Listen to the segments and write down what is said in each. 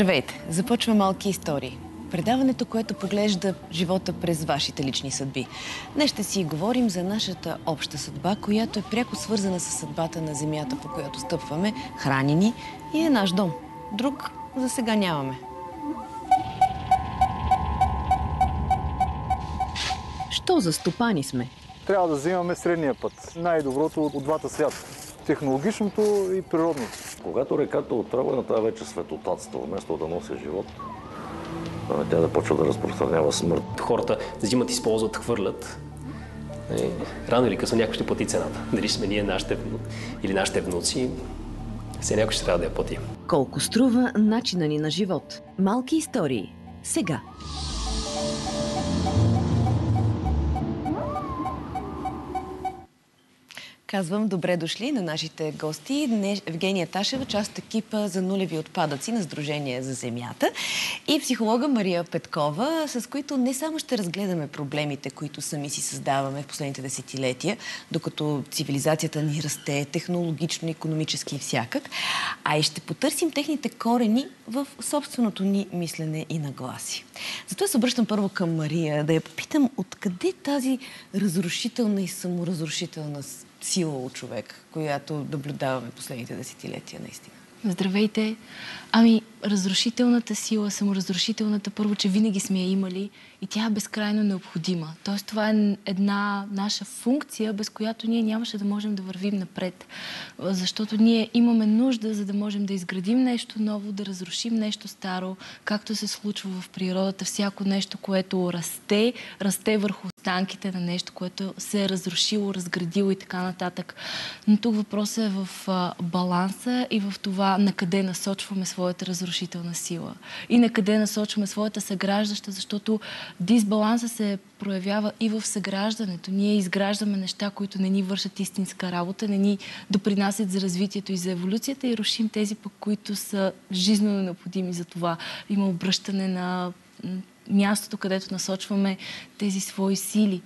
Здравейте! Започва малки истории. Предаването, което поглежда живота през вашите лични съдби. Днес ще си говорим за нашата обща съдба, която е пряко свързана с съдбата на земята, по която стъпваме, хранини и е наш дом. Друг за сега нямаме. Що за стопани сме? Трябва да взимаме средния път. Най-доброто от двата свята. Технологичното и природното. Когато реката отрава, това вече светотатства, вместо да носи живот, тя да почва да разпространява смърт. Хората взимат, използват, хвърлят. Е, рано или късно някой ще плати цената. Дали сме ние нашите, или нашите внуци, все някой ще трябва да я плати. Колко струва начина ни на живот? Малки истории. Сега. Казвам добре дошли на нашите гости. Евгения Ташева, част от екипа за нулеви отпадъци на Сдружение за земята и психолога Мария Петкова, с които не само ще разгледаме проблемите, които сами си създаваме в последните десетилетия, докато цивилизацията ни расте технологично, економически и всякак, а и ще потърсим техните корени в собственото ни мислене и нагласи. Затова се обръщам първо към Мария, да я попитам откъде тази разрушителна и саморазрушителна сила от човек, която наблюдаваме последните десетилетия наистина. Здравейте! Ами, разрушителната сила, саморазрушителната, първо, че винаги сме я имали и тя е безкрайно необходима. Тоест, това е една наша функция, без която ние нямаше да можем да вървим напред. Защото ние имаме нужда, за да можем да изградим нещо ново, да разрушим нещо старо, както се случва в природата. Всяко нещо, което расте, расте върху останките на нещо, което се е разрушило, разградило и така нататък. Но тук въпросът е в баланса и в това на къде насочваме своята разрушителна сила и на къде насочваме своята съграждаща, защото дисбаланса се проявява и в съграждането. Ние изграждаме неща, които не ни вършат истинска работа, не ни допринасят за развитието и за еволюцията и рушим тези, пък, които са жизненно необходими за това. Има обръщане на мястото, където насочваме тези свои сили.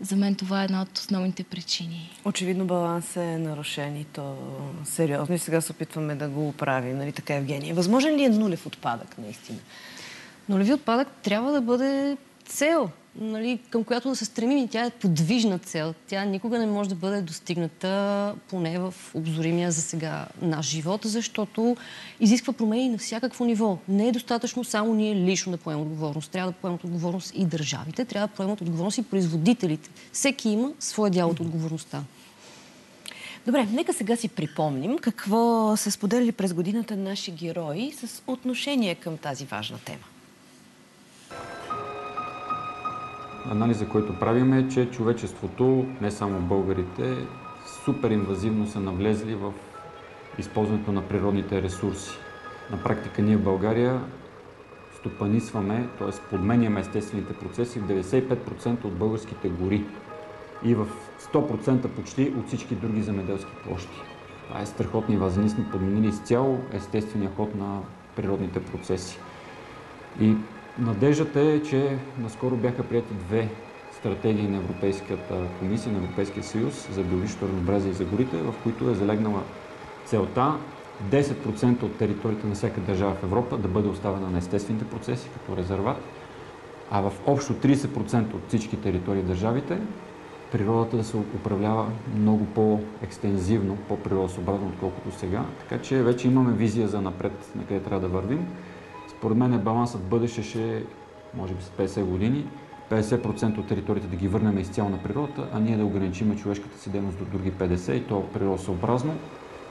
За мен това е една от основните причини. Очевидно баланс е нарушен и то сериозно и сега се опитваме да го оправим. Нали така, Евгения? Възможен ли е нулев отпадък, наистина? Нулеви отпадък трябва да бъде цел нали, към която да се стремим и тя е подвижна цел. Тя никога не може да бъде достигната поне в обзоримия за сега наш живот, защото изисква промени на всякакво ниво. Не е достатъчно само ние лично да поемем отговорност. Трябва да поемат отговорност и държавите, трябва да поемат отговорност и производителите. Всеки има своя дял от отговорността. Добре, нека сега си припомним какво са споделили през годината наши герои с отношение към тази важна тема. Анализа, който правим е, че човечеството, не само българите, супер инвазивно са навлезли в използването на природните ресурси. На практика ние в България стопанисваме, т.е. подменяме естествените процеси в 95% от българските гори и в 100% почти от всички други земеделски площи. Това е страхотни вазни, сме подменили изцяло естествения ход на природните процеси. И Надеждата е, че наскоро бяха прияти две стратегии на Европейската комисия, на Европейския съюз за биологичното разнообразие и за горите, в които е залегнала целта 10% от територията на всяка държава в Европа да бъде оставена на естествените процеси като резерват, а в общо 30% от всички територии държавите природата да се управлява много по-екстензивно, по-природосъобразно, отколкото сега. Така че вече имаме визия за напред, на къде трябва да вървим. Според мен балансът в бъдеще ще е, може би с 50 години, 50% от територията да ги върнем изцяло на природата, а ние да ограничим човешката си дейност до други 50% и то природосъобразно,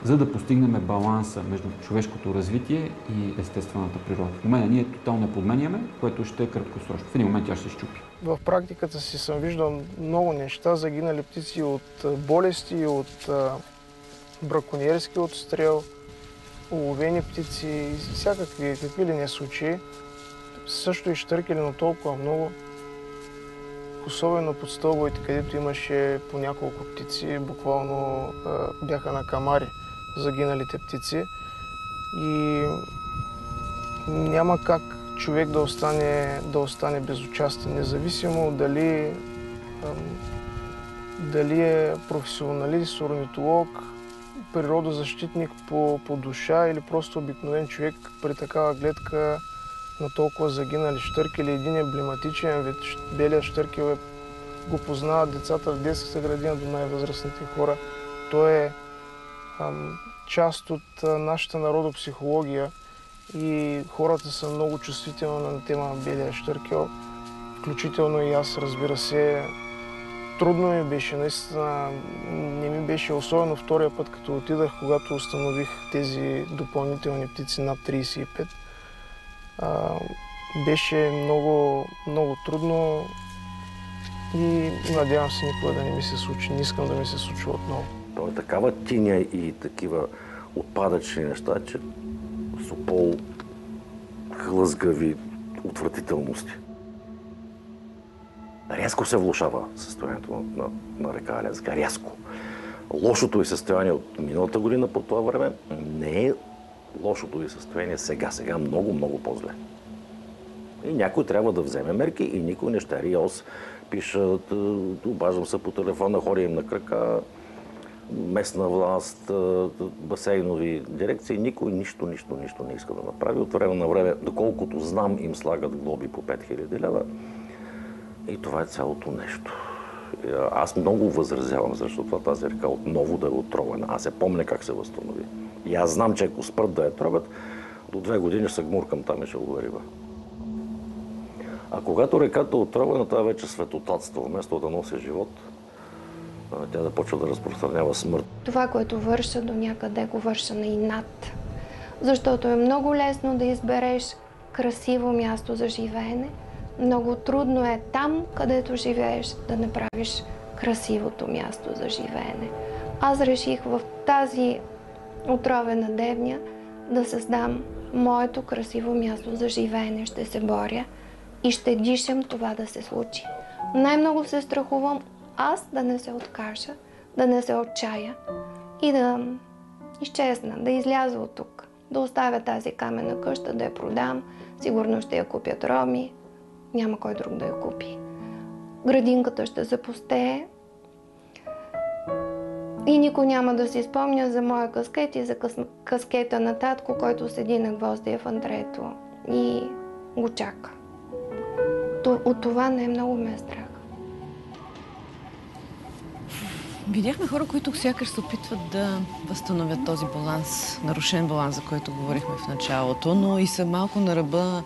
за да постигнем баланса между човешкото развитие и естествената природа. В момента ние тотално подменяме, което ще е краткосрочно. В един момент тя ще изчупи. В практиката си съм виждал много неща, загинали птици от болести, от браконьерски отстрел, уловени птици, всякакви, какви ли не случаи. Също и штъркели, но толкова много. Особено под стълбовете, където имаше по няколко птици, буквално бяха на камари загиналите птици. И няма как човек да остане, да остане безучастен, независимо дали, дали е професионалист, орнитолог, природозащитник по, по душа или просто обикновен човек при такава гледка на толкова загинали щъркели. Един емблематичен вид, белия щъркел е, го познават децата в детската градина до най-възрастните хора. Той е ам, част от нашата народопсихология и хората са много чувствителни на тема на белия щъркел. Включително и аз, разбира се, трудно ми беше, наистина не ми беше, особено втория път, като отидах, когато установих тези допълнителни птици над 35. А, беше много, много трудно и надявам се никога да не ми се случи. Не искам да ми се случва отново. То е такава тиня и такива отпадъчни неща, че Сопол хлъзгави отвратителности. Рязко се влушава състоянието на, на, река Аленска. Рязко. Лошото и състояние от миналата година по това време не е лошото и състояние сега. Сега много, много по-зле. И някой трябва да вземе мерки и никой не ще риос. Пишат, обаждам се по телефона, ходя им на крака, местна власт, басейнови дирекции. Никой нищо, нищо, нищо не иска да направи. От време на време, доколкото знам, им слагат глоби по 5000 лева. И това е цялото нещо. Аз много възразявам, защото тази река отново да е отровена. Аз се помня как се възстанови. И аз знам, че ако спрат да я трогат, до две години ще гмуркам там и ще го рива. А когато реката е отровена, това вече светотатство. Вместо да носи живот, тя да почва да разпространява смърт. Това, което върша до някъде, го върша на инат. Защото е много лесно да избереш красиво място за живеене, много трудно е там, където живееш, да направиш красивото място за живеене. Аз реших в тази отровена девня да създам моето красиво място за живеене. Ще се боря и ще дишам това да се случи. Най-много се страхувам аз да не се откажа, да не се отчая и да изчезна, да изляза от тук, да оставя тази камена къща, да я продам, сигурно ще я купят роми, няма кой друг да я купи. Градинката ще запустее и никой няма да си спомня за моя каскет и за каскета на татко, който седи на гвоздия в антрето и го чака. От това не е много ме е страх. Видяхме хора, които сякаш се опитват да възстановят този баланс, нарушен баланс, за който говорихме в началото, но и са малко на ръба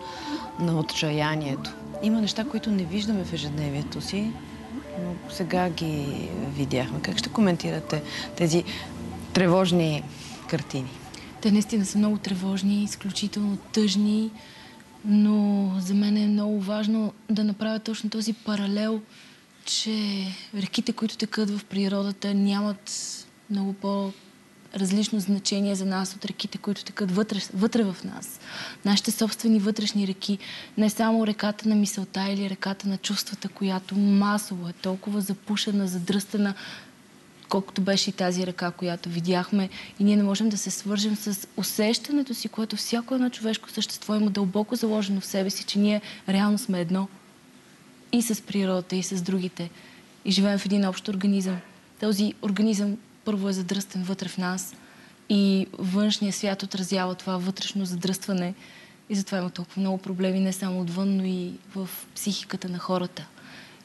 на отчаянието. Има неща, които не виждаме в ежедневието си, но сега ги видяхме. Как ще коментирате тези тревожни картини? Те наистина са много тревожни, изключително тъжни, но за мен е много важно да направя точно този паралел, че реките, които текат в природата, нямат много по различно значение за нас от реките, които текат вътре, вътре в нас. Нашите собствени вътрешни реки, не само реката на мисълта или реката на чувствата, която масово е толкова запушена, задръстена, колкото беше и тази река, която видяхме. И ние не можем да се свържем с усещането си, което всяко едно човешко същество има дълбоко заложено в себе си, че ние реално сме едно. И с природата, и с другите. И живеем в един общ организъм. Този организъм първо е задръстен вътре в нас и външния свят отразява това вътрешно задръстване и затова има толкова много проблеми не само отвън, но и в психиката на хората.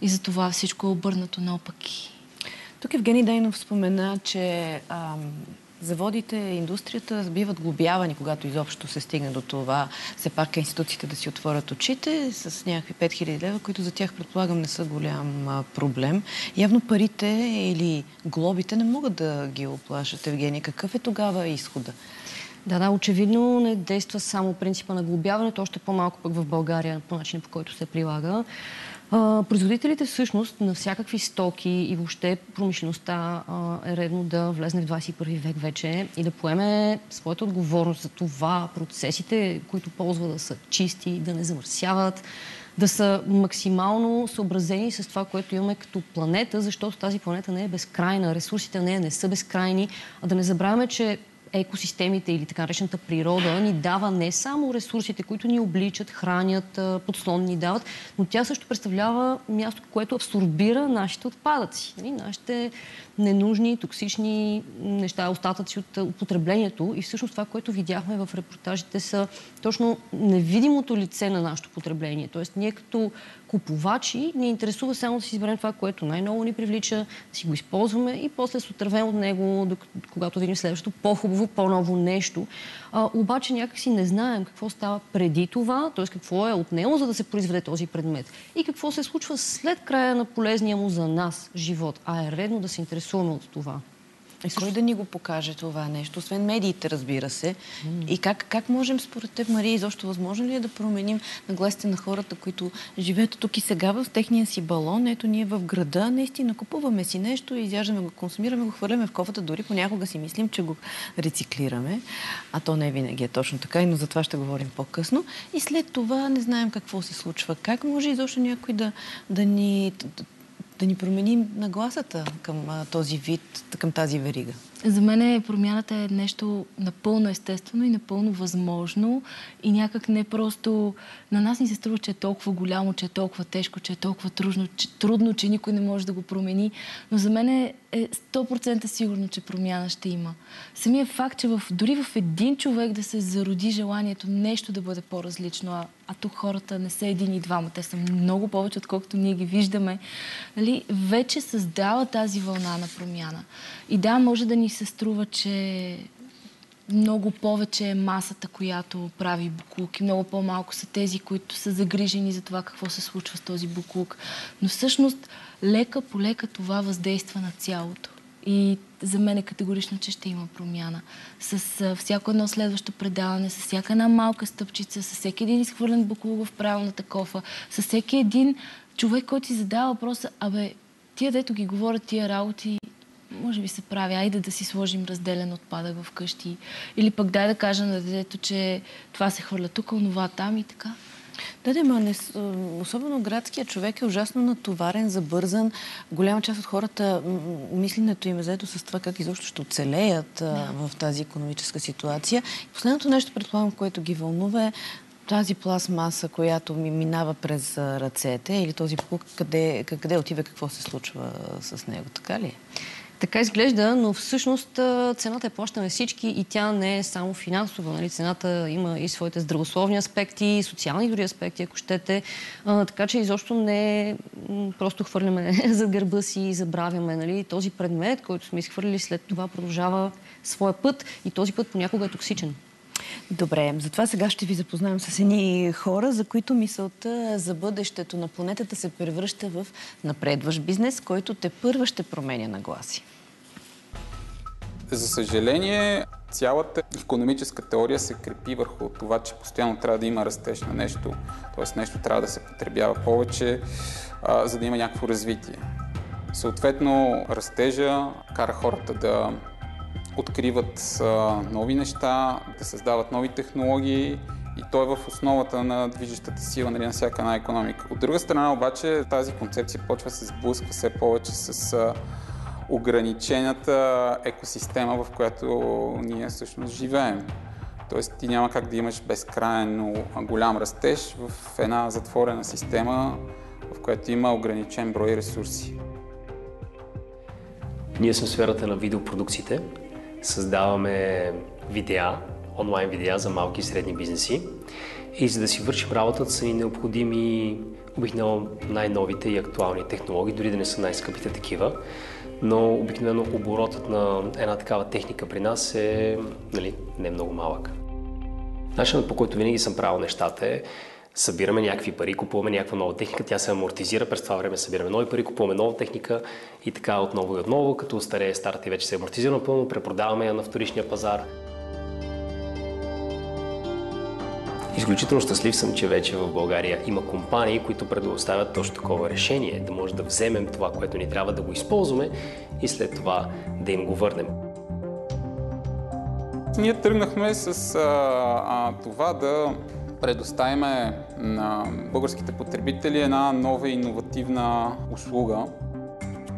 И за това всичко е обърнато наопаки. Тук Евгений Дайнов спомена, че ам, заводите, индустрията биват глобявани, когато изобщо се стигне до това. Все пак институциите да си отворят очите с някакви 5000 лева, които за тях предполагам не са голям проблем. Явно парите или глобите не могат да ги оплашат. Евгений, какъв е тогава изхода? Да, да, очевидно не действа само принципа на глобяването, още по-малко пък в България по начина по който се прилага. Производителите всъщност на всякакви стоки и въобще промишлеността е редно да влезне в 21 век вече и да поеме своята отговорност за това процесите, които ползва да са чисти, да не замърсяват, да са максимално съобразени с това, което имаме като планета, защото тази планета не е безкрайна, ресурсите нея не са безкрайни, а да не забравяме, че екосистемите или така наречената природа ни дава не само ресурсите, които ни обличат, хранят, подслон ни дават, но тя също представлява място, което абсорбира нашите отпадъци. Нали? Нашите ненужни, токсични неща, остатъци от употреблението. И всъщност това, което видяхме в репортажите са точно невидимото лице на нашето потребление. Тоест ние като купувачи ни интересува само да си изберем това, което най-много ни привлича, да си го използваме и после се отървем от него, когато видим следващото по-хубаво, по-ново нещо. А, обаче някакси не знаем какво става преди това, т.е. какво е отнело, за да се произведе този предмет и какво се случва след края на полезния му за нас живот. А е редно да се интересуваме от това. И кой да ни го покаже това нещо? Освен медиите, разбира се. Mm. И как, как можем, според теб, Мария, изобщо възможно ли е да променим нагласите на хората, които живеят тук и сега в техния си балон? Ето ние в града наистина купуваме си нещо, изяждаме го, консумираме го, хвърляме в кофата, дори понякога си мислим, че го рециклираме. А то не винаги е точно така, но за това ще говорим по-късно. И след това не знаем какво се случва. Как може изобщо някой да, да ни да ни променим нагласата към а, този вид, към тази верига? За мен промяната е нещо напълно естествено и напълно възможно и някак не просто... На нас ни се струва, че е толкова голямо, че е толкова тежко, че е толкова трудно, че, трудно, че никой не може да го промени. Но за мен е 100% сигурно, че промяна ще има. Самият факт, че в, дори в един човек да се зароди желанието нещо да бъде по-различно, а, а тук хората не са един и двама, те са много повече, отколкото ние ги виждаме, нали, вече създава тази вълна на промяна. И да, може да ни се струва, че много повече е масата, която прави буклук и много по-малко са тези, които са загрижени за това какво се случва с този буклук. Но всъщност лека по лека това въздейства на цялото. И за мен е категорично, че ще има промяна. С всяко едно следващо предаване, с всяка една малка стъпчица, с всеки един изхвърлен буклук в правилната кофа, с всеки един човек, който си задава въпроса, абе, тия дето ги говорят тия работи, може би се прави, айде да си сложим разделен отпадък в къщи. Или пък дай да кажа на детето, че това се хвърля тук, онова там и така. Да, да, не, особено градският човек е ужасно натоварен, забързан. Голяма част от хората, мисленето им е заедно с това как изобщо ще оцелеят да. в тази економическа ситуация. Последното нещо, предполагам, което ги вълнува е тази пластмаса, която ми минава през ръцете или този пук, къде, къде отива, какво се случва с него, така ли е? Така изглежда, но всъщност цената е плащаме всички и тя не е само финансова. Нали? Цената има и своите здравословни аспекти, социални дори аспекти, ако щете. А, така че изобщо не просто хвърляме за гърба си и забравяме. Нали? Този предмет, който сме изхвърлили след това, продължава своя път и този път понякога е токсичен. Добре, затова сега ще ви запознаем с едни хора, за които мисълта за бъдещето на планетата се превръща в напредващ бизнес, който те първа ще променя нагласи. За съжаление, цялата економическа теория се крепи върху това, че постоянно трябва да има растеж на нещо, т.е. нещо трябва да се потребява повече, а, за да има някакво развитие. Съответно, растежа кара хората да откриват а, нови неща, да създават нови технологии и той е в основата на движещата сила нали, на всяка една економика. От друга страна обаче тази концепция почва се сблъсква все повече с а, ограничената екосистема, в която ние всъщност живеем. Тоест ти няма как да имаш безкрайно голям растеж в една затворена система, в която има ограничен брой ресурси. Ние сме сферата на видеопродукциите. Създаваме видеа, онлайн видеа за малки и средни бизнеси. И за да си вършим работата са ни необходими обикновено най-новите и актуални технологии, дори да не са най-скъпите такива но обикновено оборотът на една такава техника при нас е нали, не много малък. Начинът по който винаги съм правил нещата е събираме някакви пари, купуваме някаква нова техника, тя се амортизира, през това време събираме нови пари, купуваме нова техника и така отново и отново, като старее старата и вече се амортизира напълно, препродаваме я на вторичния пазар. Изключително щастлив съм, че вече в България има компании, които предоставят точно такова решение, да може да вземем това, което ни трябва да го използваме и след това да им го върнем. Ние тръгнахме с а, а, това да предоставим на българските потребители една нова иновативна услуга.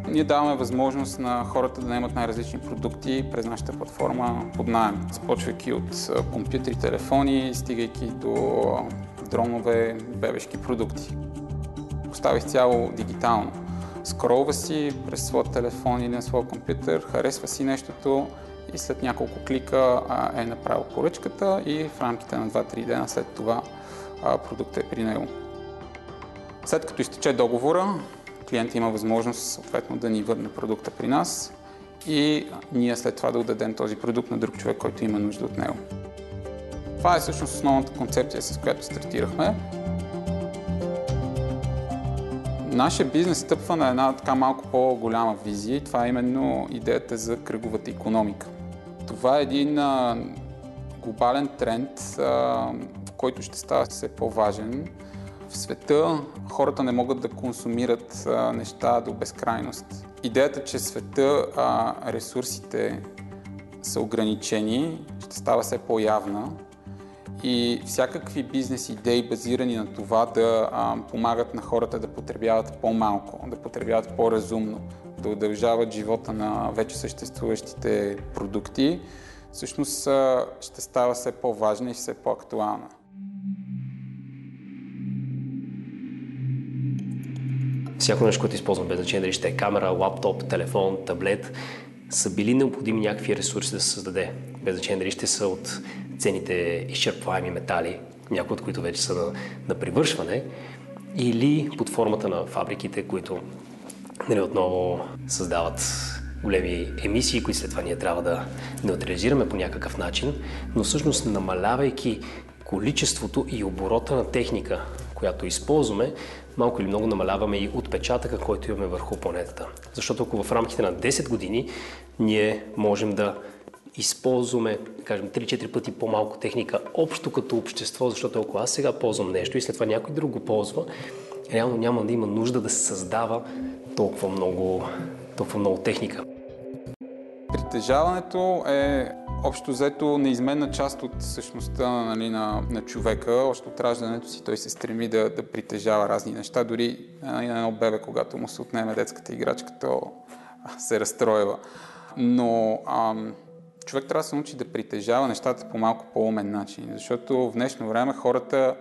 ние даваме възможност на хората да наемат най-различни продукти през нашата платформа под найем, започвайки от компютри, телефони, стигайки до дронове, бебешки продукти. Поставя изцяло дигитално. Скролва си през своя телефон или на своя компютър, харесва си нещото и след няколко клика е направил поръчката и в рамките на 2-3 дена след това продуктът е при него. След като изтече договора, клиент има възможност съответно да ни върне продукта при нас и ние след това да отдадем този продукт на друг човек, който има нужда от него. Това е всъщност основната концепция, с която стартирахме. Нашия бизнес стъпва на една така малко по-голяма визия и това е именно идеята за кръговата економика. Това е един а, глобален тренд, а, който ще става все по-важен. В света хората не могат да консумират а, неща до безкрайност. Идеята, че света а, ресурсите са ограничени, ще става все по-явна и всякакви бизнес идеи, базирани на това да а, помагат на хората да потребяват по-малко, да потребяват по-разумно, да удължават живота на вече съществуващите продукти, всъщност ще става все по-важна и все по-актуална. Всяко нещо, което използвам, без значение дали ще е камера, лаптоп, телефон, таблет, са били необходими някакви ресурси да се създаде. Без значение дали ще са от цените изчерпваеми метали, някои от които вече са на, на привършване, или под формата на фабриките, които нали, отново създават големи емисии, които след това ние трябва да неутрализираме по някакъв начин, но всъщност намалявайки количеството и оборота на техника, която използваме, малко или много намаляваме и отпечатъка, който имаме върху планетата. Защото ако в рамките на 10 години ние можем да използваме, кажем, 3-4 пъти по-малко техника общо като общество, защото ако аз сега ползвам нещо и след това някой друг го ползва, реално няма да има нужда да се създава толкова много, толкова много техника. Притежаването е общо взето неизменна част от същността нали, на, на човека. Още от раждането си той се стреми да, да притежава разни неща. Дори на едно бебе, когато му се отнеме детската играчка, то се разстроива. Но ам, човек трябва да се научи да притежава нещата по малко по-умен начин, защото в днешно време хората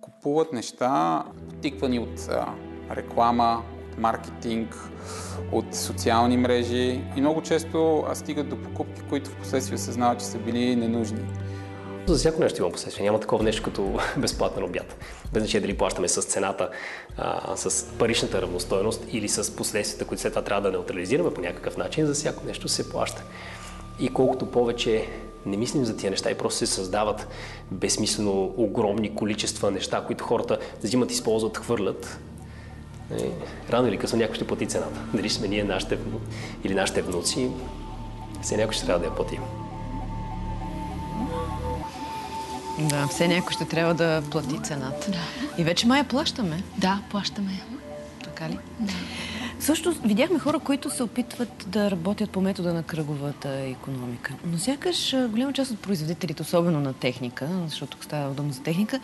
купуват неща, потиквани от а, реклама, маркетинг, от социални мрежи и много често стигат до покупки, които в последствие съзнават, че са били ненужни. За всяко нещо има последствие. Няма такова нещо като безплатен обяд. Без значение дали плащаме с цената, а, с паричната равностойност или с последствията, които след това трябва да неутрализираме по някакъв начин, за всяко нещо се плаща. И колкото повече не мислим за тия неща и просто се създават безсмислено огромни количества неща, които хората взимат, използват, хвърлят, рано или късно някой ще плати цената. Дали сме ние нашите, или нашите внуци, все някой ще трябва да я плати. Да, все някой ще трябва да плати цената. Да. И вече май я плащаме. Да, плащаме. Така ли? Да. Също видяхме хора, които се опитват да работят по метода на кръговата економика. Но сякаш голяма част от производителите, особено на техника, защото става дума за техника,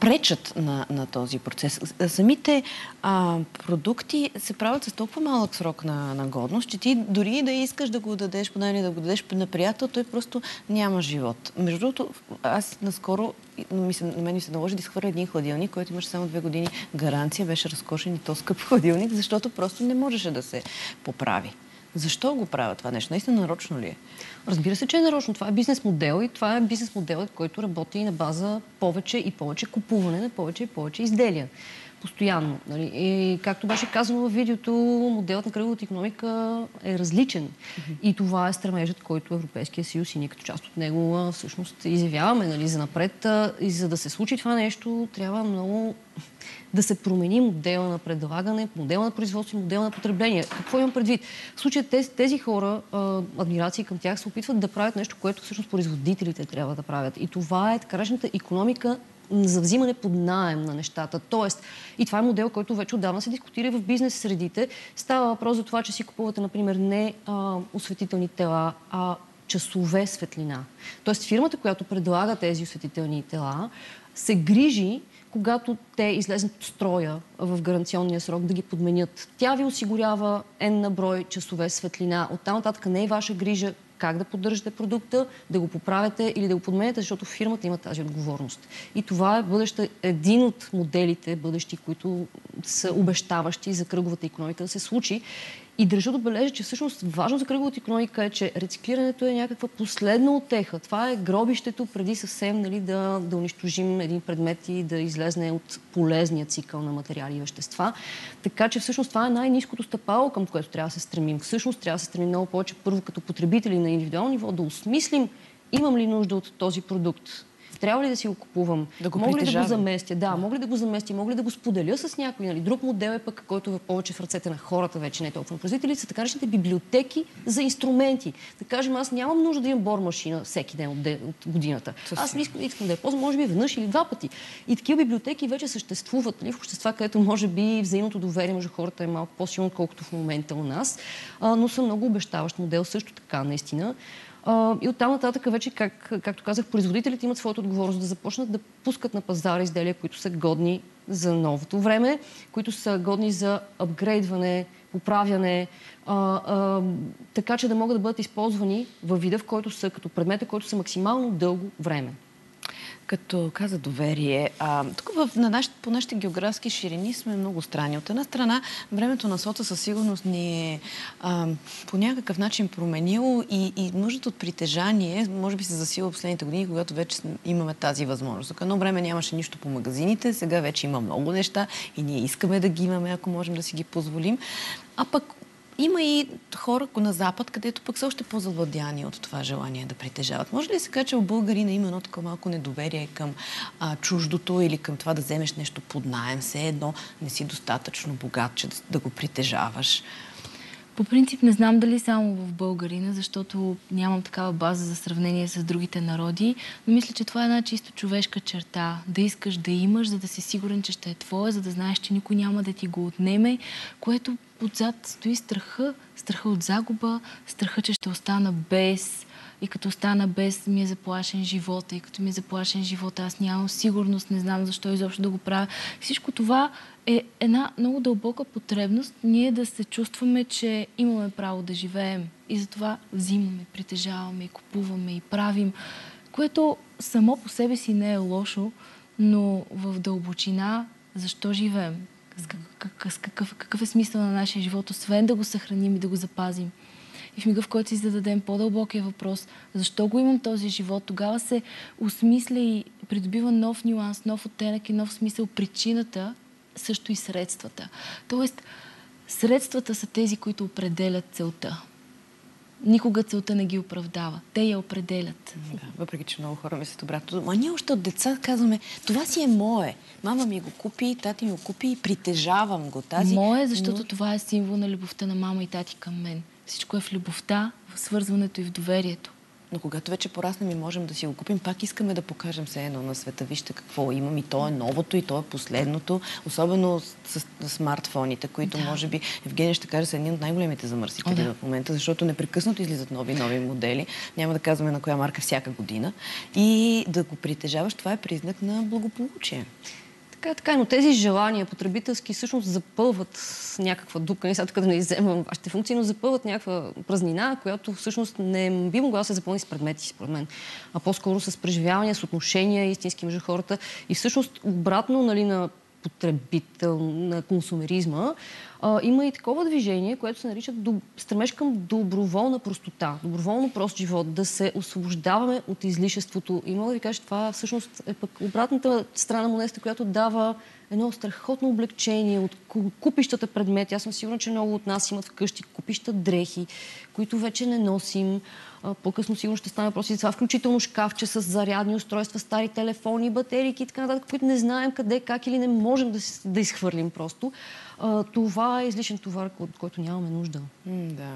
пречат на, на този процес. Самите а, продукти се правят с толкова малък срок на, на годност, че ти дори да искаш да го дадеш, поне да го дадеш на приятел, той просто няма живот. Между другото, аз наскоро ми се, на мен ми се наложи да изхвърля един хладилник, който имаше само две години гаранция, беше разкошен и то скъп хладилник, защото просто не можеше да се поправи. Защо го правят това нещо? Наистина нарочно ли е? Разбира се, че е нарочно. Това е бизнес модел и това е бизнес модел, който работи на база повече и повече купуване на повече и повече изделия. Постоянно. Нали? И както беше казано в видеото, моделът на кръговата економика е различен. Mm-hmm. И това е стремежът, който Европейския съюз и ние като част от него всъщност изявяваме нали, за напред. И за да се случи това нещо, трябва много да се промени модела на предлагане, модела на производство и модела на потребление. Какво имам предвид? В случая тези, тези хора, адмирации към тях, се опитват да правят нещо, което всъщност производителите трябва да правят. И това е така економика за взимане под найем на нещата. Тоест, и това е модел, който вече отдавна се дискутира в бизнес средите. Става въпрос за това, че си купувате, например, не а, осветителни тела, а часове светлина. Тоест, фирмата, която предлага тези осветителни тела, се грижи когато те излезнат от строя в гаранционния срок, да ги подменят. Тя ви осигурява N на брой часове светлина. Оттам нататък не е ваша грижа как да поддържате продукта, да го поправяте или да го подменяте, защото фирмата има тази отговорност. И това е бъдеща, един от моделите бъдещи, които са обещаващи за кръговата економика да се случи. И държа да отбележа, че всъщност важно за кръговата економика е, че рециклирането е някаква последна отеха. Това е гробището преди съвсем нали, да, да унищожим един предмет и да излезне от полезния цикъл на материали и вещества. Така че всъщност това е най-низкото стъпало, към което трябва да се стремим. Всъщност трябва да се стремим много повече първо като потребители на индивидуално ниво да осмислим имам ли нужда от този продукт трябва ли да си го купувам? Да го мога ли да го заместя? Да, мога ли да го заместя? Мога ли да го споделя с някой? Нали? Друг модел е пък, който е повече в ръцете на хората, вече не е толкова на производители, са така наречените библиотеки за инструменти. Да кажем, аз нямам нужда да имам бор машина всеки ден от, де, от годината. Аз не искам, искам да я ползвам, може би веднъж или два пъти. И такива библиотеки вече съществуват нали, в общества, където може би взаимното доверие между хората е малко по-силно, отколкото в момента у нас. А, но са много обещаващ модел също така, наистина. Uh, и оттам нататък вече, как, както казах, производителите имат своята отговорност да започнат да пускат на пазара изделия, които са годни за новото време, които са годни за апгрейдване, поправяне, а, а, така че да могат да бъдат използвани във вида, в който са, като предмета, който са максимално дълго време. Като каза доверие, а, тук в, на наш, по нашите географски ширини сме много страни. От една страна, времето на сота със сигурност ни е а, по някакъв начин променило и, и нуждата от притежание може би се засила последните години, когато вече имаме тази възможност. Ако едно време нямаше нищо по магазините, сега вече има много неща и ние искаме да ги имаме, ако можем да си ги позволим. А пък има и хора на Запад, където пък са още по-завладяни от това желание да притежават. Може ли се каже, че в българина има едно такова малко недоверие към а, чуждото или към това да вземеш нещо под найем, все едно не си достатъчно богат, че да, да го притежаваш? По принцип не знам дали само в българина, защото нямам такава база за сравнение с другите народи, но мисля, че това е една чисто човешка черта. Да искаш да имаш, за да си сигурен, че ще е твое, за да знаеш, че никой няма да ти го отнеме, което отзад стои страха, страха от загуба, страха, че ще остана без и като остана без ми е заплашен живота и като ми е заплашен живота аз нямам сигурност, не знам защо изобщо да го правя. Всичко това е една много дълбока потребност ние да се чувстваме, че имаме право да живеем и затова взимаме, притежаваме и купуваме и правим, което само по себе си не е лошо, но в дълбочина защо живеем? С какъв, какъв, какъв е смисъл на нашия живот, освен да го съхраним и да го запазим? И в мига, в който си зададем по-дълбокия въпрос, защо го имам този живот, тогава се осмисля и придобива нов нюанс, нов оттенък и нов смисъл причината, също и средствата. Тоест, средствата са тези, които определят целта. Никога целта не ги оправдава. Те я определят. Да, въпреки, че много хора мислят обратно. А ние още от деца казваме, това си е мое. Мама ми го купи, тати ми го купи и притежавам го. Тази... Мое, защото но... това е символ на любовта на мама и тати към мен. Всичко е в любовта, в свързването и в доверието. Но когато вече пораснем и можем да си го купим, пак искаме да покажем се едно на света. Вижте какво имам и то е новото, и то е последното. Особено с, с смартфоните, които да. може би Евгения ще каже са едни от най-големите замърсители да. в момента, защото непрекъснато излизат нови нови модели. Няма да казваме на коя марка всяка година. И да го притежаваш, това е признак на благополучие. Така, така, но тези желания потребителски всъщност запълват някаква дупка. Не сега тук да не изземвам вашите функции, но запълват някаква празнина, която всъщност не би могла да се запълни с предмети, според мен, а по-скоро с преживявания, с отношения истински между хората. И всъщност обратно нали, на потребител, на консумеризма, а, има и такова движение, което се нарича до, стремеж към доброволна простота, доброволно прост живот, да се освобождаваме от излишеството. И мога да ви кажа, това всъщност е пък обратната страна монеста, която дава едно страхотно облегчение от купищата предмети. Аз съм сигурна, че много от нас имат вкъщи купища дрехи, които вече не носим. По-късно сигурно ще стане въпрос и това, включително шкафче с зарядни устройства, стари телефони, батерики и така нататък, които не знаем къде, как или не можем да, да изхвърлим просто. Това е излишен товар, от който нямаме нужда. Да.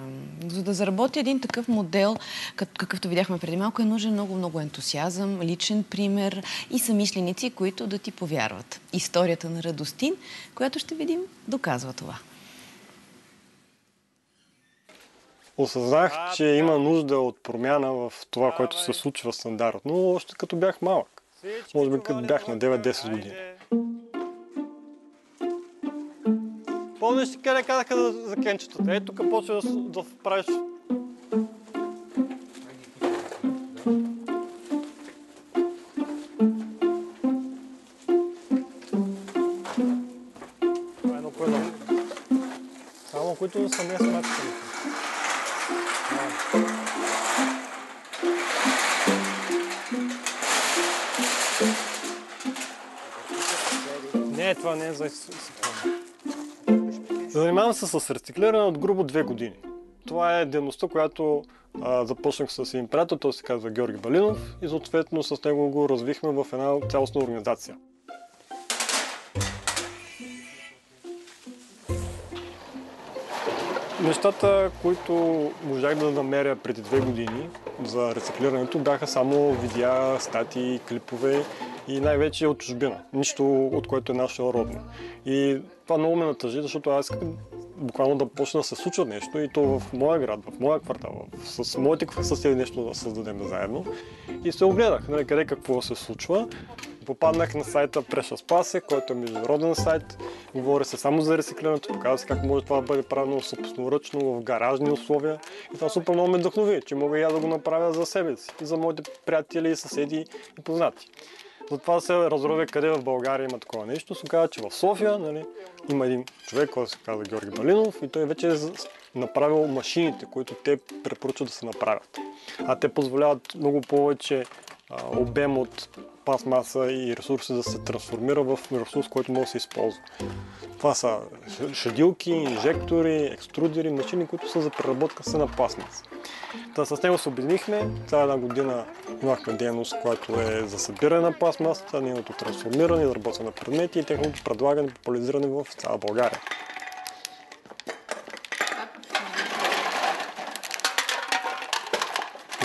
За да заработи един такъв модел, какъвто видяхме преди малко, е нужен много-много ентусиазъм, личен пример и самишленици, които да ти повярват. Историята на Радостин, която ще видим, доказва това. Осъзнах, че има нужда от промяна в това, което се случва стандартно, още като бях малък. Може би като бях на 9-10 години. Изведнъж ти къде казаха за, за кенчетата. Ето тук почва да, да правиш с рециклиране от грубо две години. Това е дейността, която а, започнах с един приятел, той се казва Георги Балинов и съответно с него го развихме в една цялостна организация. Нещата, които можах да намеря преди две години за рециклирането, бяха само видеа, статии, клипове и най-вече от чужбина. Нищо от което е наше родно. И това много ме натъжи, защото аз искам буквално да почне да се случва нещо и то в моя град, в моя квартал, с моите съседи нещо да създадем заедно. И се огледах, нали, къде какво се случва. Попаднах на сайта Precious Place, който е международен сайт. Говори се само за рециклирането, показва се как може това да бъде правено собственоръчно в гаражни условия. И това супер много ме вдъхнови, че мога и аз да го направя за себе си, за моите приятели, съседи и познати. Затова се разровя къде в България има такова нещо. Се казва, че в София нали, има един човек, който се казва Георги Балинов и той вече е направил машините, които те препоръчват да се направят. А те позволяват много повече а, обем от пластмаса и ресурси да се трансформира в ресурс, който може да се използва. Това са шадилки, инжектори, екструдери, машини, които са за преработка са на пластмаса. Та с него се обединихме. Цяла една година имахме дейност, която е за събиране на пластмасата, нейното трансформиране, изработване на предмети и техното предлагане и популяризиране в цяла България.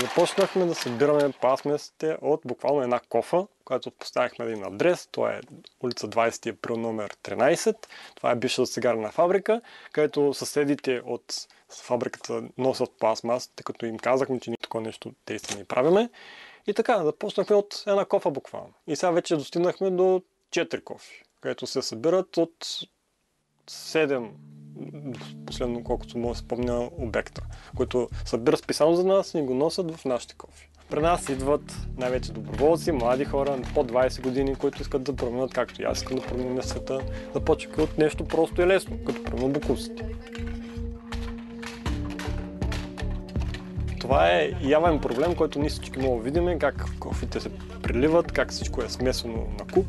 Започнахме да събираме пластмасите от буквално една кофа, която поставихме един адрес. Това е улица 20 април номер 13. Това е бившата цигарна фабрика, където съседите от фабриката носят пластмас, тъй като им казахме, че ние такова нещо действие не правиме. И така, започнахме от една кофа буквално. И сега вече достигнахме до 4 кофи, където се събират от 7 последно колкото мога да спомня обекта, които събират специално за нас и го носят в нашите кофи. При нас идват най-вече доброволци, млади хора, по 20 години, които искат да променят, както и аз искам да променя света, започвайки от нещо просто и лесно, като примерно букусите. Това е явен проблем, който ние всички много видим, как кофите се приливат, как всичко е смесено на куп.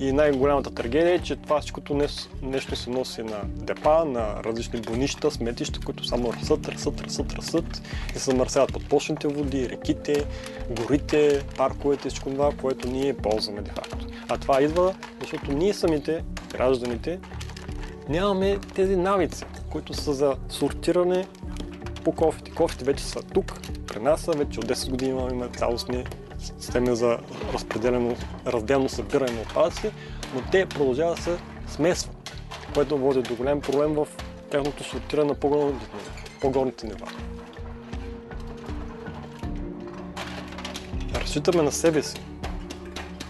И най-голямата трагедия е, че това всичкото нещо се носи на депа, на различни бонища, сметища, които само растат, растат, растат, растат и се замърсяват подпочните води, реките, горите, парковете, всичко това, което ние ползваме де-факто. А това идва, защото ние самите, гражданите, нямаме тези навици, които са за сортиране по кофите. Кофите вече са тук, при нас са вече от 10 години имаме цялостни системи за разпределено, разделно събиране на отпадъци, но те продължават да се смесват, което води до голям проблем в тяхното сортиране на по-горните, нива. Разчитаме на себе си.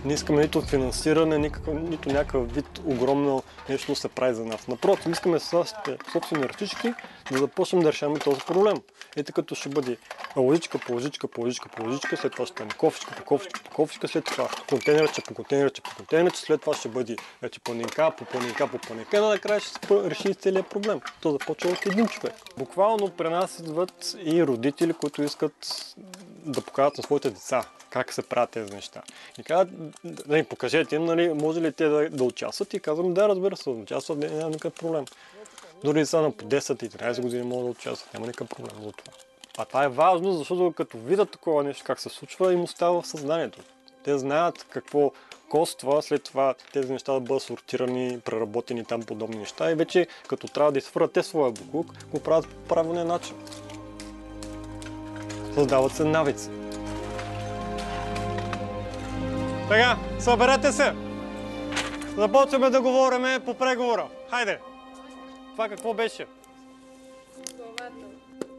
Не искаме нито финансиране, никакъв, нито някакъв вид огромно нещо се прави за нас. Напротив, искаме с нашите собствени ръчички да започнем да решаваме този проблем. Ето като ще бъде лъжичка по лъжичка по лъжичка по лъжичка, след това ще стане кофичка по кофичка по кофичка, след това контейнерче по контейнерче по контейнерче, след това ще бъде вече планинка по планинка по планинка, и накрая ще реши целият проблем. То започва от един човек. Буквално при нас идват и родители, които искат да покажат на своите деца как се правят тези неща. И казват, да ни покажете им, нали, може ли те да, да участват? И казвам, да, разбира се, участват, няма никакъв проблем. Дори деца на по 10 и 13 години могат да участват, няма никакъв проблем за това. А това е важно, защото като видят такова нещо, как се случва, им остава в съзнанието. Те знаят какво коства след това тези неща да бъдат сортирани, преработени там подобни неща. И вече като трябва да изхвърлят те своя буклук, го правят по правилния начин. Създават се навици. Така, съберете се! Започваме да говориме по преговора. Хайде! Това какво беше? Главата.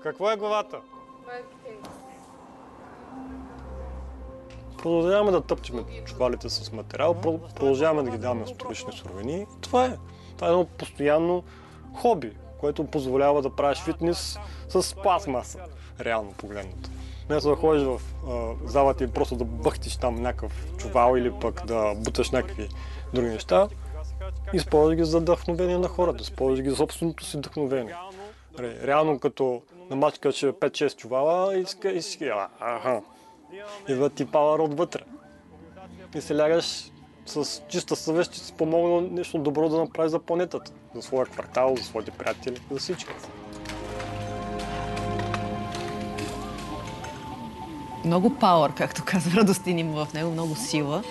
Какво е главата? Продължаваме да тъпчеме чувалите с материал, про- продължаваме да ги даваме столични суровини. Това е. Това е едно постоянно хоби, което позволява да правиш фитнес с пластмаса, реално погледнато. Вместо да ходиш в а, залата и просто да бъхтиш там някакъв чувал или пък да буташ някакви други неща, използваш ги за вдъхновение на хората, използваш ги за собственото си вдъхновение. Ре, Реално като намачкаш 5-6 чувала и си и си аха, идва ти пауър отвътре. И се лягаш с чиста съвест, че си помогнал нещо добро да направиш за планетата, за своя квартал, за своите приятели, за всички. Много пауър, както казва Радостин, има в него много сила.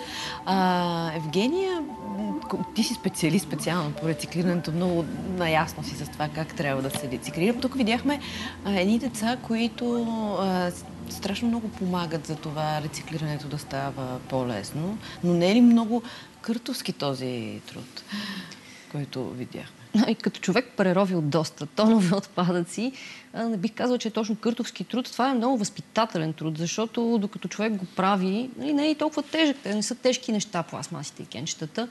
А, Евгения, ти си специалист специално по рециклирането, много наясно си с това как трябва да се рециклира. Тук видяхме а, едни деца, които а, страшно много помагат за това рециклирането да става по-лесно, но не е ли много къртовски този труд, който видяхме? И като човек преровил доста тонове отпадъци, не бих казала, че е точно къртовски труд. Това е много възпитателен труд, защото докато човек го прави, нали, не е и толкова тежък. Те не са тежки неща, пластмасите и кенчетата.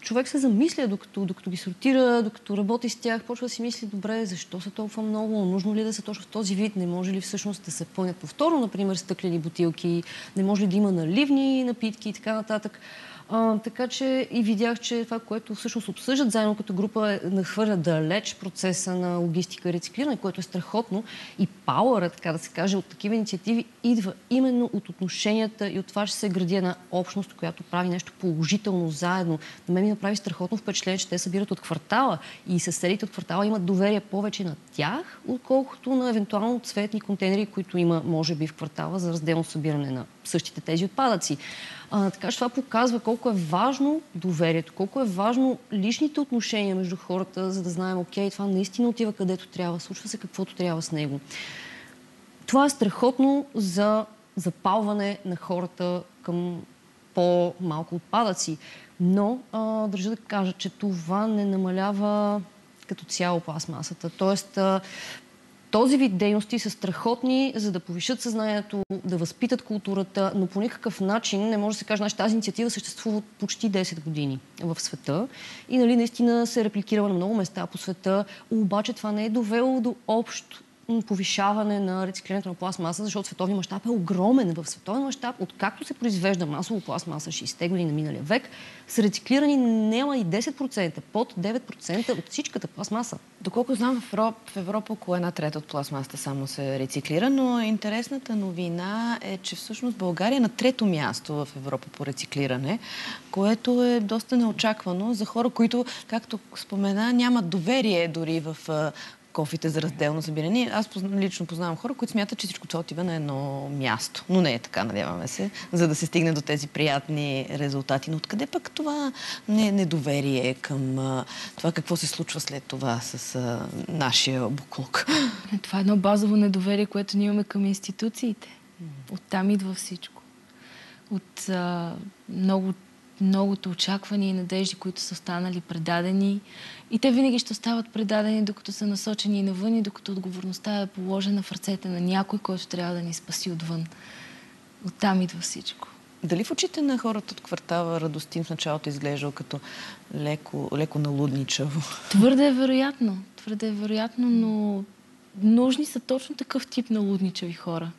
Човек се замисля, докато, докато ги сортира, докато работи с тях, почва да си мисли, добре, защо са толкова много, нужно ли е да са точно в този вид, не може ли всъщност да се пълнят повторно, например, стъклени бутилки, не може ли да има наливни напитки и така нататък. А, така че и видях, че това, което всъщност обсъждат заедно като група е нахвърля далеч процеса на логистика и рециклиране, което е страхотно. И пауъра, така да се каже, от такива инициативи идва именно от отношенията и от това, че се гради една общност, която прави нещо положително заедно. На мен ми направи страхотно впечатление, че те събират от квартала и съседите от квартала имат доверие повече на тях, отколкото на евентуално цветни контейнери, които има, може би, в квартала за разделно събиране на същите тези отпадъци. А, така че това показва колко е важно доверието, колко е важно личните отношения между хората, за да знаем, окей, това наистина отива където трябва, случва се каквото трябва с него. Това е страхотно за запалване на хората към по-малко отпадъци. Но а, държа да кажа, че това не намалява като цяло пластмасата. Тоест, а, този вид дейности са страхотни, за да повишат съзнанието, да възпитат културата, но по никакъв начин не може да се каже, значи тази инициатива съществува почти 10 години в света и нали, наистина се е репликирала на много места по света, обаче това не е довело до общо повишаване на рециклирането на пластмаса, защото световния мащаб е огромен. В световен мащаб, откакто се произвежда масово пластмаса 60-те години на миналия век, са рециклирани няма и 10%, под 9% от всичката пластмаса. Доколко знам, в Европа, в Европа около една трета от пластмасата само се рециклира, но интересната новина е, че всъщност България е на трето място в Европа по рециклиране, което е доста неочаквано за хора, които, както спомена, нямат доверие дори в кофите за разделно събиране. Аз позна- лично познавам хора, които смятат, че всичко това отива на едно място. Но не е така, надяваме се, за да се стигне до тези приятни резултати. Но откъде пък това не, недоверие към а, това какво се случва след това с а, нашия буклук? Това е едно базово недоверие, което ние имаме към институциите. Оттам идва всичко. От а, много, многото очаквания и надежди, които са останали предадени. И те винаги ще остават предадени, докато са насочени навън и докато отговорността е положена в ръцете на някой, който трябва да ни спаси отвън. Оттам идва всичко. Дали в очите на хората от квартала Радостин в началото изглеждал като леко, леко налудничаво? Твърде е вероятно. Твърде е вероятно, но нужни са точно такъв тип налудничави хора.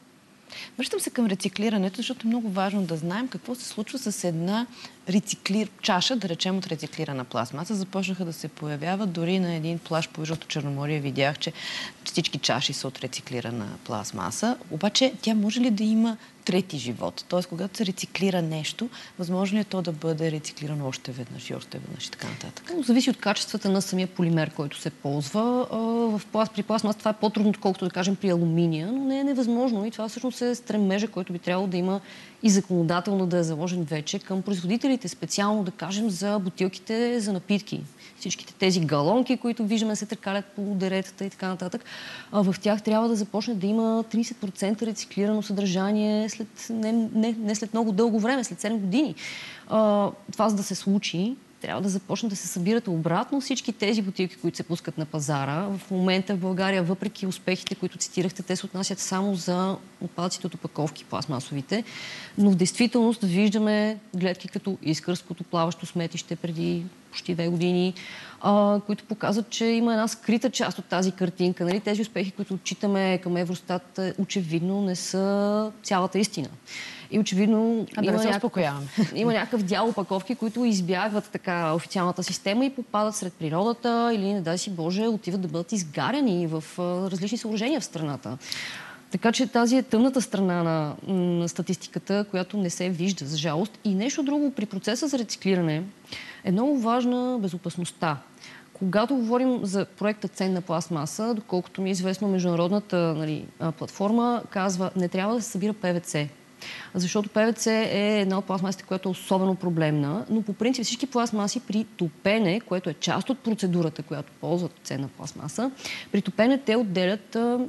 Връщам се към рециклирането, защото е много важно да знаем какво се случва с една рециклир... чаша, да речем от рециклирана пластмаса. Започнаха да се появяват дори на един плаж по Южното Черноморие. Видях, че всички чаши са от рециклирана пластмаса. Обаче тя може ли да има трети живот? Тоест, когато се рециклира нещо, възможно ли е то да бъде рециклирано още веднъж и още веднъж и така нататък? Зависи от качествата на самия полимер, който се ползва. В пласт, при пластмас това е по-трудно, отколкото да кажем при алуминия, но не е невъзможно. И това всъщност е стремежа, който би трябвало да има и законодателно да е заложен вече към производителите, специално да кажем за бутилките за напитки. Всичките тези галонки, които виждаме се търкалят по деретата и така нататък, в тях трябва да започне да има 30% рециклирано съдържание след, не, не, не след много дълго време, след 7 години. Това за да се случи, трябва да започнат да се събират обратно всички тези бутилки, които се пускат на пазара. В момента в България, въпреки успехите, които цитирахте, те се отнасят само за отпадъците от опаковки, пластмасовите. Но в действителност виждаме гледки като Искърското плаващо сметище преди почти две години, а, които показват, че има една скрита част от тази картинка. Нали? Тези успехи, които отчитаме към Евростат, е, очевидно не са цялата истина. И очевидно А да се успокояваме. има някакъв дял опаковки, които избягват така официалната система и попадат сред природата или, не дай си Боже, отиват да бъдат изгаряни в различни съоръжения в страната. Така че тази е тъмната страна на, на статистиката, която не се вижда, за жалост. И нещо друго при процеса за рециклиране е много важна безопасността. Когато говорим за проекта Ценна пластмаса, доколкото ми е известно, международната нали, платформа казва, не трябва да се събира ПВЦ. Защото ПВЦ е една от пластмасите, която е особено проблемна, но по принцип всички пластмаси при топене, което е част от процедурата, която ползват ценна пластмаса, при топене те отделят а,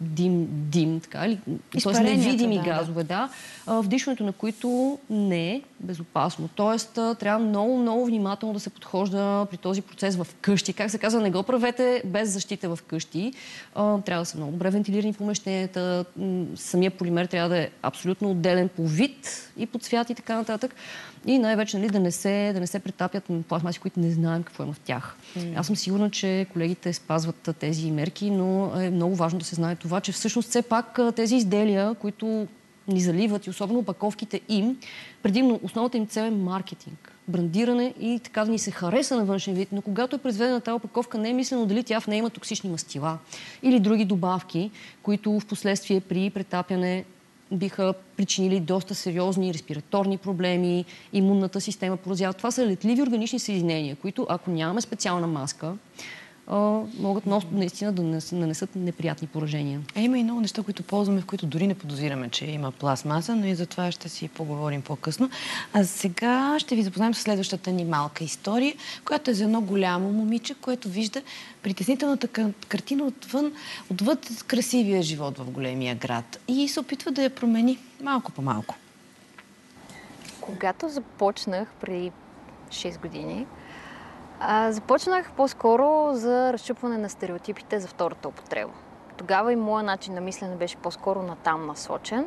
дим, дим така, или, т.е. Невидими да, да. газове, да, а, вдишването на които не е безопасно. Тоест, трябва много, много внимателно да се подхожда при този процес в къщи. Как се казва, не го правете без защита в къщи. Трябва да са много добре вентилирани помещенията. Самия полимер трябва да е абсолютно отделен по вид и по цвят и така нататък. И най-вече нали, да, не се, да не се претапят на пластмаси, които не знаем какво има в тях. Аз съм сигурна, че колегите спазват тези мерки, но е много важно да се знае това, че всъщност все пак тези изделия, които ни заливат и особено опаковките им, предимно основната им цел е маркетинг, брандиране и така да ни се хареса на външен вид, но когато е произведена тази опаковка, не е мислено дали тя в нея има токсични мастила или други добавки, които в последствие при претапяне биха причинили доста сериозни респираторни проблеми, имунната система поразява. Това са летливи органични съединения, които ако нямаме специална маска, могат много, наистина да нанес- нанесат неприятни поражения. А има и много неща, които ползваме, в които дори не подозираме, че има пластмаса, но и за това ще си поговорим по-късно. А сега ще ви запознаем с следващата ни малка история, която е за едно голямо момиче, което вижда притеснителната кар- картина отвън, отвъд красивия живот в големия град и се опитва да я промени малко по малко. Когато започнах преди 6 години, а, започнах по-скоро за разчупване на стереотипите за втората употреба. Тогава и моят начин на мислене беше по-скоро натам насочен.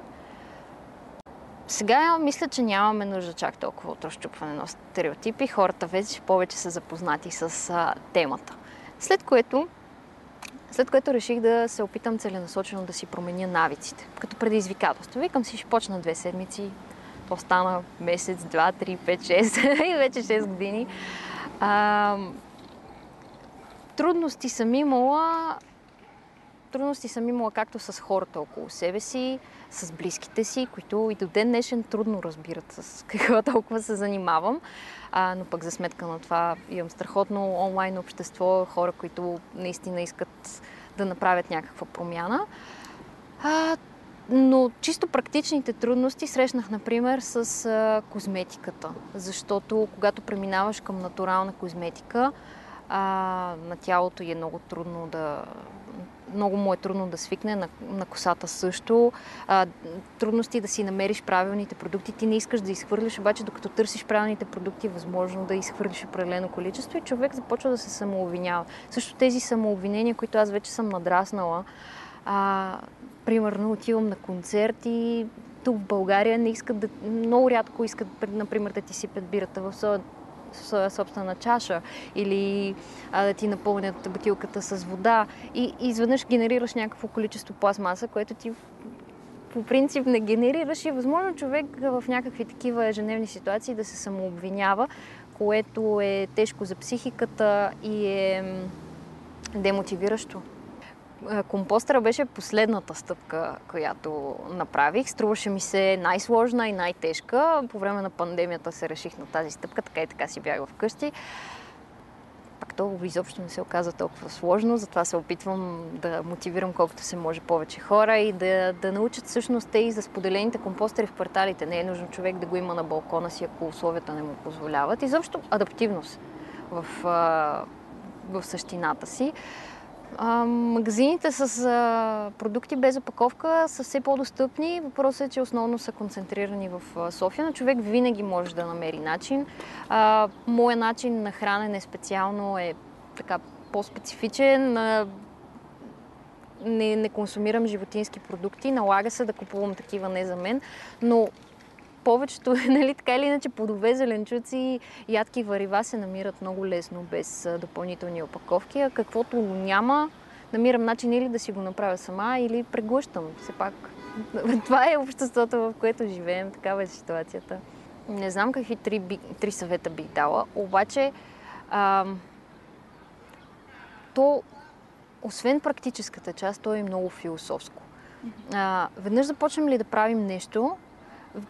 Сега мисля, че нямаме нужда чак толкова от разчупване на стереотипи. Хората вече повече са запознати с а, темата. След което, след което реших да се опитам целенасочено да си променя навиците. Като предизвикателство. Викам си, ще почна две седмици. То месец, два, три, пет, шест и вече 6 години. А, трудности съм имала трудности съм имала както с хората около себе си, с близките си, които и до ден днешен трудно разбират с какво толкова се занимавам. А, но пък за сметка на това имам страхотно онлайн общество, хора, които наистина искат да направят някаква промяна. А, но чисто практичните трудности срещнах, например, с а, козметиката. Защото когато преминаваш към натурална козметика, а, на тялото е много трудно да. Много му е трудно да свикне, на, на косата също. А, трудности да си намериш правилните продукти. Ти не искаш да изхвърлиш, обаче докато търсиш правилните продукти, е възможно да изхвърлиш определено количество и човек започва да се самообвинява. Също тези самообвинения, които аз вече съм надраснала, а, примерно отивам на концерт и тук в България не искат да, много рядко искат, например, да ти сипят бирата в своя, в своя собствена чаша или а, да ти напълнят бутилката с вода и, и изведнъж генерираш някакво количество пластмаса, което ти по принцип не генерираш и възможно човек в някакви такива ежедневни ситуации да се самообвинява, което е тежко за психиката и е демотивиращо. А, Компостъра беше последната стъпка, която направих. Струваше ми се най-сложна и най-тежка. По време на пандемията се реших на тази стъпка, така и така си бях вкъщи. Пак то изобщо не се оказа толкова сложно, затова се опитвам да мотивирам колкото се може повече хора и да, да научат всъщност те и за споделените компостери в кварталите. Не е нужно човек да го има на балкона си, ако условията не му позволяват. Изобщо адаптивност в, в същината си. А, магазините с а, продукти без опаковка са все по-достъпни. Въпросът е, че основно са концентрирани в София, но човек винаги може да намери начин. А, моя начин на хранене специално е така по-специфичен. Не, не консумирам животински продукти, налага се да купувам такива не за мен, но повечето, нали, така или иначе, плодове, зеленчуци, ядки варива се намират много лесно без допълнителни опаковки, а каквото няма, намирам начин или да си го направя сама, или преглъщам. Все пак това е обществото, в което живеем, такава е ситуацията. Не знам какви три, би, три съвета бих дала, обаче а, то, освен практическата част, то е много философско. А, веднъж започнем ли да правим нещо,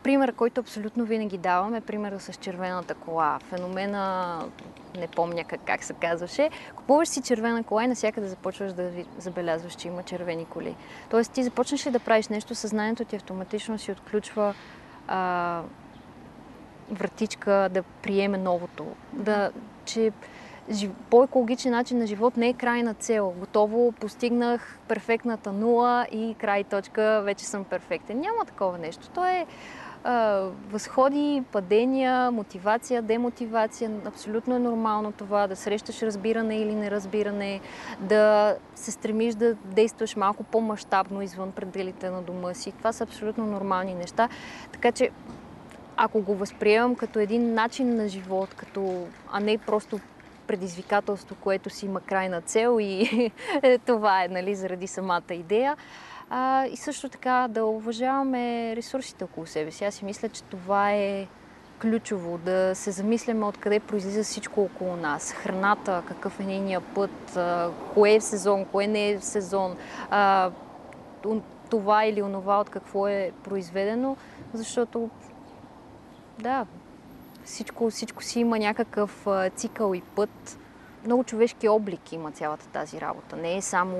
пример, който абсолютно винаги давам е примера с червената кола. Феномена, не помня как, как се казваше, купуваш си червена кола и насякъде започваш да забелязваш, че има червени коли. Тоест ти започнеш ли да правиш нещо, съзнанието ти автоматично си отключва а, вратичка да приеме новото. Да, че по-екологичен начин на живот не е крайна цел. Готово, постигнах перфектната нула и край точка, вече съм перфектен. Няма такова нещо. То е а, възходи, падения, мотивация, демотивация. Абсолютно е нормално това да срещаш разбиране или неразбиране, да се стремиш да действаш малко по-масштабно извън пределите на дома си. Това са абсолютно нормални неща. Така че ако го възприемам като един начин на живот, като, а не просто предизвикателство, което си има крайна цел и това е нали, заради самата идея. А, и също така да уважаваме ресурсите около себе си. Аз си мисля, че това е ключово, да се замисляме откъде произлиза всичко около нас. Храната, какъв е нейния път, кое е в сезон, кое не е в сезон, това или онова от какво е произведено, защото да, всичко, всичко си има някакъв цикъл и път. Много човешки облик има цялата тази работа. Не е само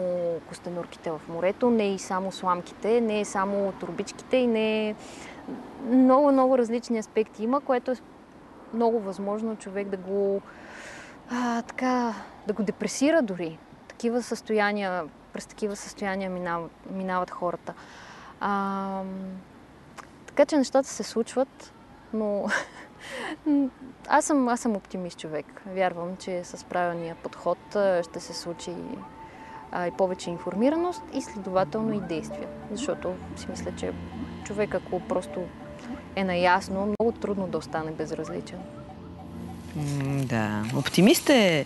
костенурките в морето, не е и само сламките, не е само турбичките и не е... Много, много различни аспекти има, което е много възможно човек да го а, така, да го депресира дори. Такива състояния, през такива състояния минават, минават хората. А, така че нещата се случват, но аз съм, аз съм оптимист човек. Вярвам, че с правилния подход ще се случи а, и повече информираност и следователно и действия. Защото си мисля, че човек, ако просто е наясно, много трудно да остане безразличен. Да, оптимист е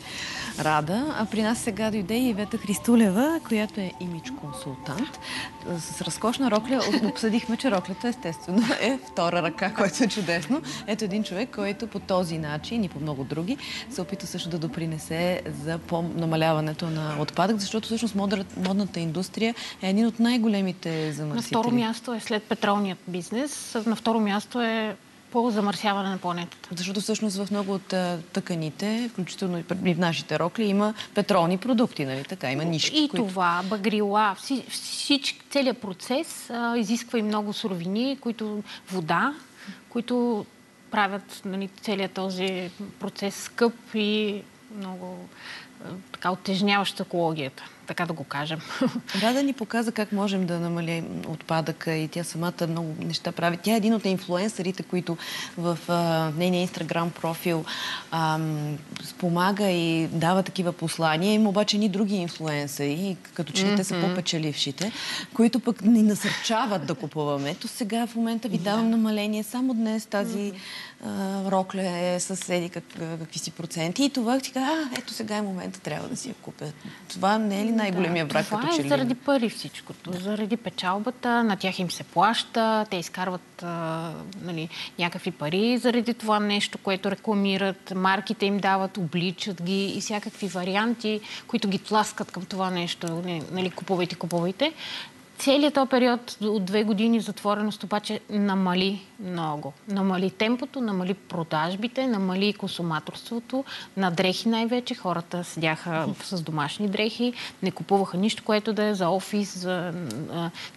Рада, а при нас сега дойде и Ивета Христулева, която е имидж консултант. С разкошна рокля обсъдихме, че роклята естествено е втора ръка, което е чудесно. Ето един човек, който по този начин и по много други се опита също да допринесе за намаляването на отпадък, защото всъщност модната индустрия е един от най-големите замърсители. На второ място е след петролният бизнес. На второ място е по замърсяване на планетата. Защото всъщност в много от тъканите, включително и в нашите рокли, има петролни продукти, нали така? Има нишки. И които... това, багрила, всички, целият процес а, изисква и много суровини, които вода, които правят нали, целият този процес скъп и много така оттежняващ екологията така да го кажем. Рада ни показа как можем да намалим отпадъка и тя самата много неща прави. Тя е един от инфлуенсърите, които в а, нейния инстаграм профил а, спомага и дава такива послания. Има обаче ни други инфлуенсъри, като че mm-hmm. те са по-печелившите, които пък ни насърчават да купуваме. Ето сега в момента ви давам намаление. Само днес тази mm-hmm. а, рокля е с еди как, какви си проценти. И това ти казва, а, ето сега е момента, трябва да си я купя. Това не е ли най-големия брак това като е заради пари всичкото, да. заради печалбата, на тях им се плаща, те изкарват а, нали, някакви пари заради това нещо, което рекламират, марките им дават, обличат ги и всякакви варианти, които ги тласкат към това нещо, нали, купувайте, купувайте. Целият този период от две години затвореност обаче намали много. Намали темпото, намали продажбите, намали консуматорството на дрехи най-вече. Хората седяха с домашни дрехи, не купуваха нищо, което да е за офис, за,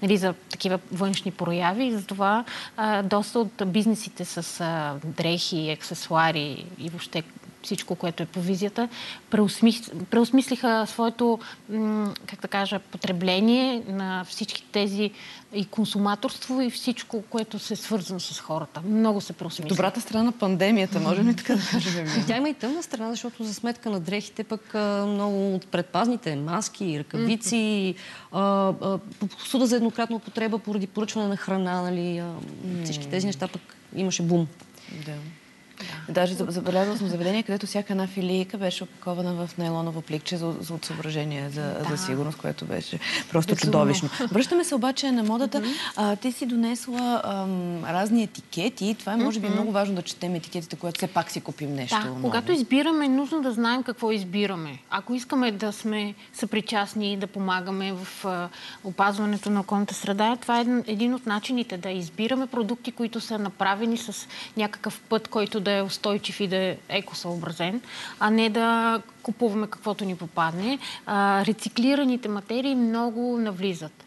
нали, за такива външни прояви. И затова а, доста от бизнесите с а, дрехи, аксесуари и въобще всичко, което е по визията, преосмис... преосмислиха своето, как да кажа, потребление на всички тези и консуматорство и всичко, което се е свързано с хората. Много се преосмисли. Добрата страна на пандемията, можем ли така да кажем? Тя има и тъмна страна, защото за сметка на дрехите пък много от предпазните маски, ръкавици, посуда за еднократна употреба поради поръчване на храна, нали, всички тези неща пък имаше бум. Да. Даже забелязала съм заведение, където всяка една филийка беше опакована в нейлоново пликче за, за съображение за, Да. за сигурност, което беше просто Безумно. чудовищно. Връщаме се обаче на модата. А, ти си донесла ам, разни етикети. Това е, може би, Мгм. много важно да четем етикетите, когато все пак си купим нещо. Да, ново. когато избираме, е нужно да знаем какво избираме. Ако искаме да сме съпричастни и да помагаме в а, опазването на околната среда, това е един от начините да избираме продукти, които са направени с някакъв път, който да е устойчив и да е екосъобразен, а не да купуваме каквото ни попадне. А, рециклираните материи много навлизат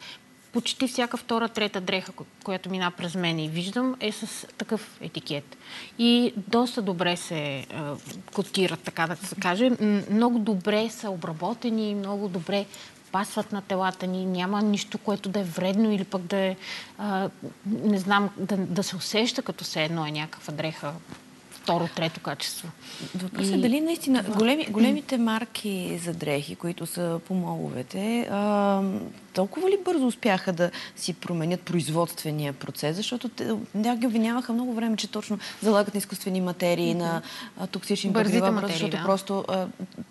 почти всяка втора, трета дреха, ко- която мина през мен и виждам, е с такъв етикет. И доста добре се а, котират, така да се каже. Много добре са обработени, много добре пасват на телата ни, няма нищо, което да е вредно или пък да е, а, не знам, да, да се усеща като се едно е някаква дреха второ, трето качество. Въпросът е дали наистина големи, големите марки за дрехи, които са по моловете, а, толкова ли бързо успяха да си променят производствения процес, защото те, тя ги обвиняваха много време, че точно залагат на изкуствени материи, на а, токсични Бързите материи, защото да. просто а,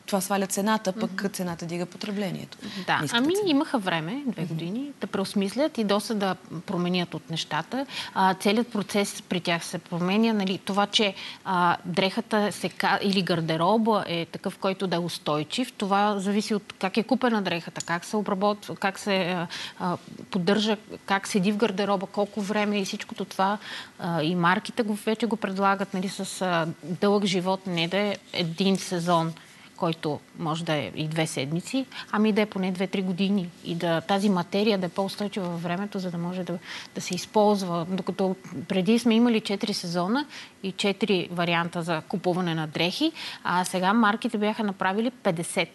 това сваля цената, пък цената дига потреблението. Да, Ниската ами цена. имаха време, две години, да преосмислят и доста да променят от нещата. А, целият процес при тях се променя. Нали, това, че а, дрехата се, или гардероба е такъв, който да е устойчив, това зависи от как е купена дрехата, как се обработва, как се а, поддържа, как седи в гардероба, колко време и всичкото това. А, и марките го, вече го предлагат нали, с а, дълъг живот, не да е един сезон който може да е и две седмици, ами да е поне 2-3 години и да тази материя да е по-устойчива във времето, за да може да, да се използва. Докато преди сме имали 4 сезона и 4 варианта за купуване на дрехи, а сега марките бяха направили 50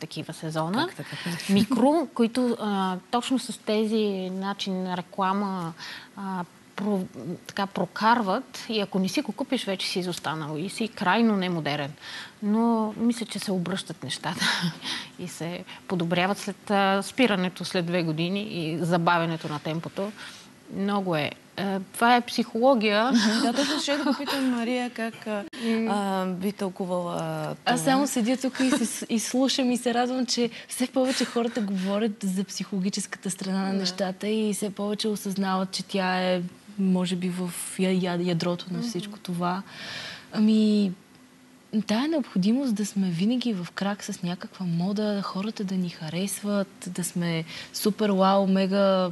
такива сезона. Микро, които а, точно с тези начин на реклама а, про, така прокарват и ако не си го купиш, вече си изостанал и си крайно немодерен. Но мисля, че се обръщат нещата и се подобряват след а, спирането след две години и забавянето на темпото. Много е. Това е психология. Да, точно ще да попитам Мария как а, би тълкувала това. Аз само седя тук и, се, и слушам и се радвам, че все повече хората говорят за психологическата страна на нещата и все повече осъзнават, че тя е, може би, в ядрото на всичко това. Ами, тая необходимост да сме винаги в крак с някаква мода, хората да ни харесват, да сме супер вау, мега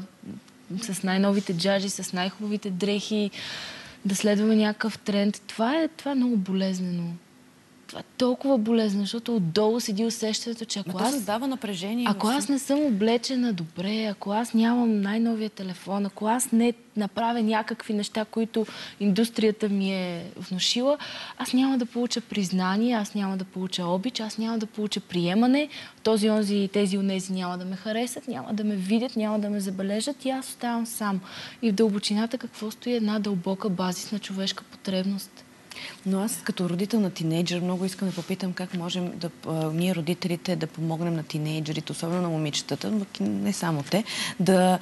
с най-новите джаджи, с най-хубавите дрехи, да следваме някакъв тренд. Това е, това е много болезнено. Това е толкова болезнено, защото отдолу седи усещането, че ако аз... създава напрежение. Ако аз не съм облечена добре, ако аз нямам най-новия телефон, ако аз не направя някакви неща, които индустрията ми е внушила, аз няма да получа признание, аз няма да получа обич, аз няма да получа приемане, този, онзи и тези онези няма да ме харесат, няма да ме видят, няма да ме забележат и аз оставам сам. И в дълбочината какво стои една дълбока базисна човешка потребност. Но аз като родител на тинейджър много искам да попитам как можем да, а, ние родителите да помогнем на тинейджерите, особено на момичетата, но не само те, да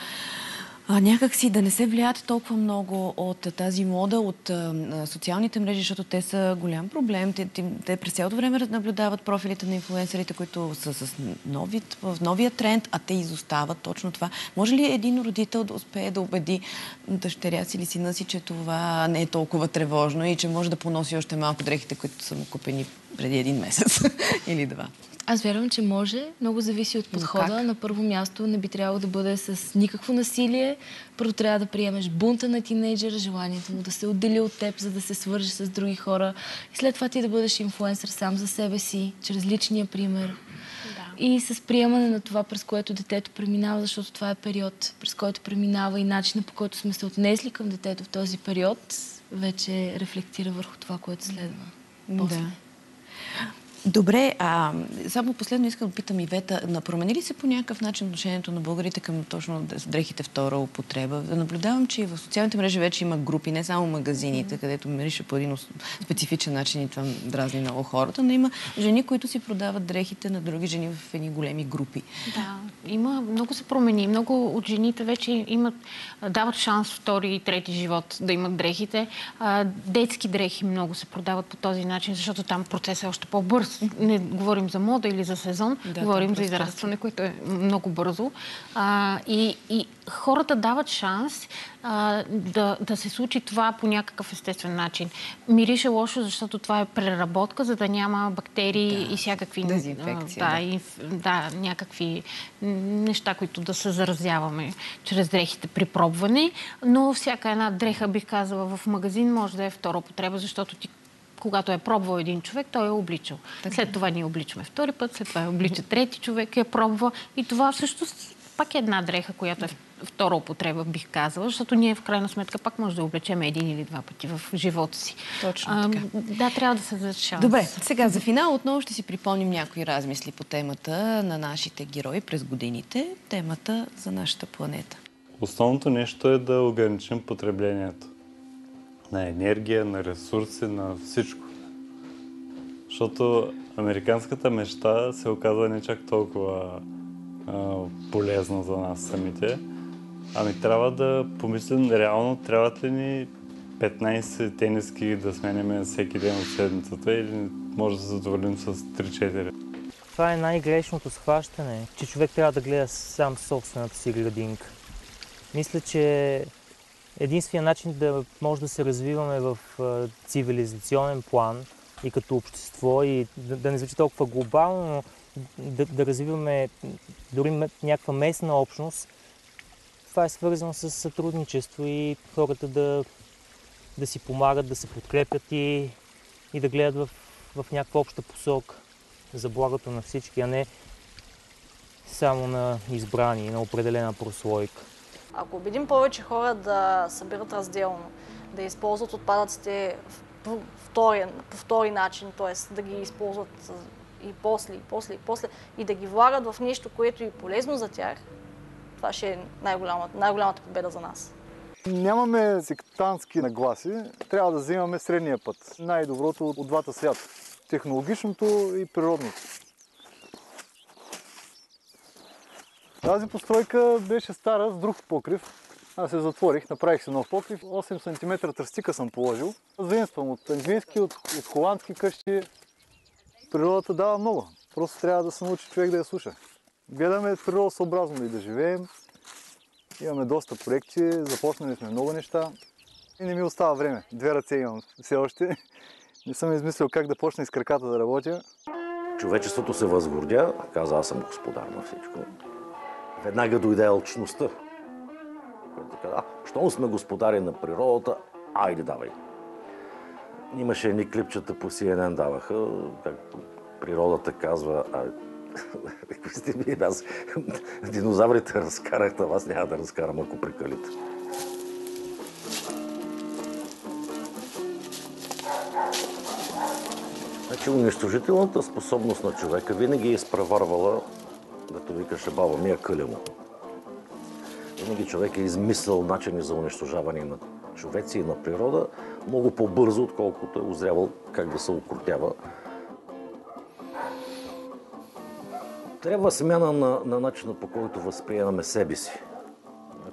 а, някак си да не се влияят толкова много от тази мода, от а, социалните мрежи, защото те са голям проблем. Те, те, те през цялото време наблюдават профилите на инфлуенсърите, които са с нови, в новия тренд, а те изостават точно това. Може ли един родител да успее да убеди дъщеря си или сина си, че това не е толкова тревожно и че може да поноси още малко дрехите, които са му купени преди един месец или два? Аз вярвам, че може. Много зависи от подхода. На първо място не би трябвало да бъде с никакво насилие. Първо трябва да приемеш бунта на тинейджера, желанието му да се отдели от теб, за да се свържи с други хора. И след това ти да бъдеш инфлуенсър сам за себе си, чрез личния пример. И с приемане на това, през което детето преминава, защото това е период, през който преминава и начина по който сме се отнесли към детето в този период, вече рефлектира върху това, което следва. После. Да. Добре, а само последно искам да питам Ивета, на промени ли се по някакъв начин отношението на българите към точно дрехите втора употреба? Да наблюдавам, че и в социалните мрежи вече има групи, не само магазините, където мирише по един специфичен начин и това дразни много хората, но има жени, които си продават дрехите на други жени в едни големи групи. Да, има, много се промени. Много от жените вече имат, дават шанс втори и трети живот да имат дрехите. Детски дрехи много се продават по този начин, защото там процесът е още по-бърз. Не говорим за мода или за сезон, Да, говорим за израстване, което е много бързо. А, и, и хората дават шанс а, да, да се случи това по някакъв естествен начин. Мирише лошо, защото това е преработка, за да няма бактерии и всякакви... Дезинфекция, да. да, инф, да, някакви неща, които да се заразяваме чрез дрехите при пробване. Но всяка една дреха, бих казала, в магазин може да е втора употреба, защото ти когато е пробвал един човек, той е обличал. След това ние обличаме втори път, след това я облича трети човек, я пробва. И това всъщност пак е една дреха, която е втора употреба, бих казала, защото ние в крайна сметка пак може да облечем един или два пъти в живота си. Точно така. Да, трябва да се даде шанс. Добре, сега за финал отново ще си припомним някои размисли по темата на нашите герои през годините, темата за нашата планета. Основното нещо е да ограничим потреблението на енергия, на ресурси, на всичко. Защото американската мечта се оказа не чак толкова а, полезна за нас самите. Ами трябва да помислим реално, трябват ли ни 15 тениски да сменяме всеки ден от седмицата или може да се задоволим с 3-4. Това е най-грешното схващане, че човек трябва да гледа сам собствената си градинка. Мисля, че единственият начин да може да се развиваме в цивилизационен план и като общество и да, да не звучи толкова глобално, но да, да развиваме дори някаква местна общност, това е свързано с сътрудничество и хората да, да си помагат, да се подкрепят и, и да гледат в, в някаква обща посока за благото на всички, а не само на избрани, на определена прослойка. Ако убедим повече хора да събират разделно, да използват отпадъците по втори, начин, т.е. да ги използват и после, и после, и после, и да ги влагат в нещо, което е полезно за тях, това ще е най-голямата, най-голямата победа за нас. Нямаме сектантски нагласи, трябва да взимаме средния път. Най-доброто от двата свята. Технологичното и природното. Тази постройка беше стара с друг покрив. Аз се затворих, направих си нов покрив. 8 см тръстика съм положил. Заимствам от английски, от, от холандски къщи. Природата дава много. Просто трябва да се научи човек да я слуша. Гледаме природосъобразно и да живеем. Имаме доста проекти, започнали сме много неща. И не ми остава време. Две ръце имам все още. Не съм измислил как да почна из краката да работя. Човечеството се възгордя, каза аз съм господар на всичко. Веднага дойде алчността. Който каза, щом сме господари на природата, айде давай. Имаше едни клипчета по CNN даваха, как природата казва, а, сте ви, аз динозаврите разкарах, а аз няма да разкарам, ако прекалите. Значи унищожителната способност на човека винаги е изпреварвала, като викаше баба ми, къля му. Винаги човек е измислял начини за унищожаване на човеци и на природа много по-бързо, отколкото е озрявал как да се укротява. Трябва смяна на, на начина по който възприемаме себе си,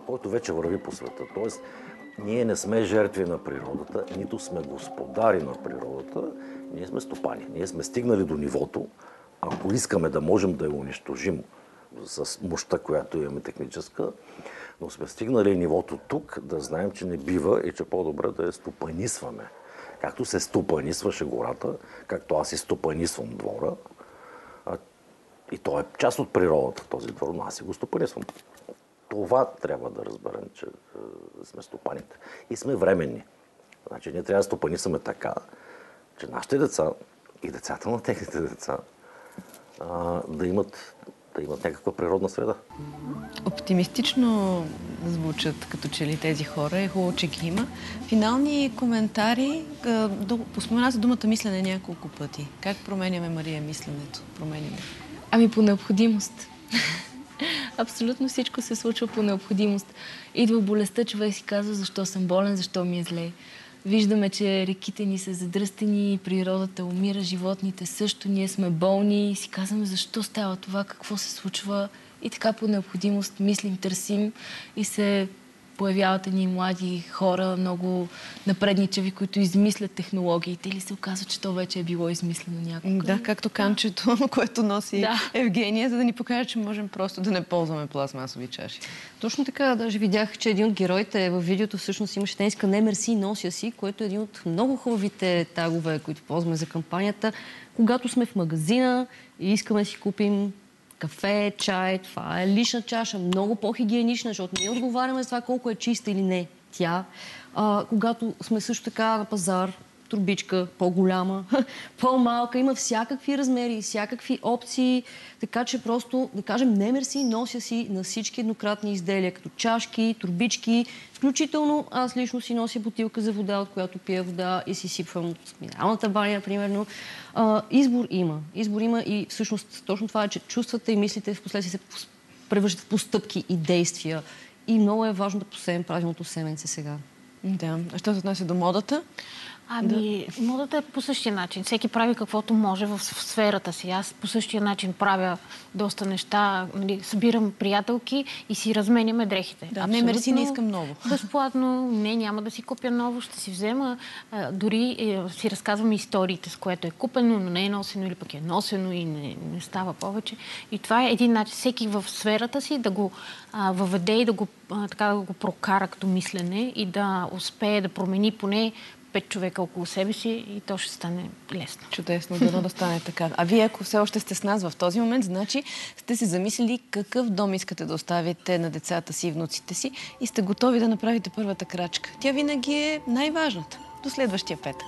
който вече върви по света. Тоест, ние не сме жертви на природата, нито сме господари на природата, ние сме стопани. Ние сме стигнали до нивото, ако искаме да можем да я унищожим с мощта, която имаме техническа, но сме стигнали нивото тук, да знаем, че не бива и че по-добре да я стопанисваме. Както се стопанисваше гората, както аз и стопанисвам двора, и то е част от природата, този двор, но аз си го стопанисвам. Това трябва да разберем, че е, сме стопаните. И сме временни. Значи ние трябва да стопанисваме така, че нашите деца и децата на техните деца а, да имат да имат някаква природна среда. Оптимистично звучат като че ли тези хора. Е хубаво, че ги има. Финални коментари. Спомена за думата мислене няколко пъти. Как променяме, Мария, мисленето? Променяме. Ами по необходимост. Абсолютно всичко се случва по необходимост. Идва болестта, човек си казва защо съм болен, защо ми е зле. Виждаме, че реките ни са задръстени, природата умира, животните също, ние сме болни и си казваме защо става това, какво се случва. И така по необходимост мислим, търсим и се появяват едни млади хора, много напредничави, които измислят технологиите или се оказва, че то вече е било измислено някога. Да, както канчето, което носи Да. Евгения, за да ни покаже, че можем просто да не ползваме пластмасови чаши. Точно така, даже видях, че един от героите във видеото всъщност имаше тениска Не мерси, нося си, което е един от много хубавите тагове, които ползваме за кампанията. Когато сме в магазина и искаме да си купим кафе, чай, това е лична чаша, много по-хигиенична, защото ние отговаряме за това колко е чиста или не тя. А, когато сме също така на пазар, турбичка, по-голяма, по-малка, има всякакви размери, всякакви опции, така че просто да кажем не мерси, нося си на всички еднократни изделия, като чашки, турбички, включително аз лично си нося бутилка за вода, от която пия вода и си сипвам от минералната баня, примерно. А, избор има. Избор има и всъщност точно това е, че чувствата и мислите в последствие се превръщат в постъпки и действия. И много е важно да посеем правилното семенце сега. Да. Що се отнася до модата? Ами, да. модата е по същия начин. Всеки прави каквото може в, в сферата си. Аз по същия начин правя доста неща. Нали, събирам приятелки и си разменяме дрехите. Да, не, мерси, не искам ново. Безплатно. Не, няма да си купя ново. Ще си взема. А, дори е, си разказвам историите, с което е купено, но не е носено или пък е носено и не, не става повече. И това е един начин. Всеки в сферата си да го а, въведе и да го, а, така, да го прокара като мислене и да успее да промени поне пет човека около себе си и то ще стане лесно. Чудесно, дано да стане така. А вие, ако все още сте с нас в този момент, значи сте се замислили какъв дом искате да оставите на децата си и внуците си и сте готови да направите първата крачка. Тя винаги е най-важната. До следващия петък.